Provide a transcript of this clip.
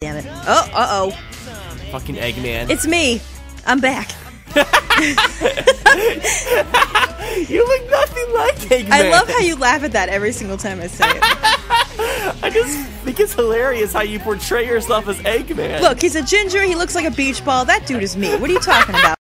Damn it. Oh, uh oh. Fucking Eggman. It's me. I'm back. you look nothing like Eggman. I love how you laugh at that every single time I say it. I just think it's hilarious how you portray yourself as Eggman. Look, he's a ginger. He looks like a beach ball. That dude is me. What are you talking about?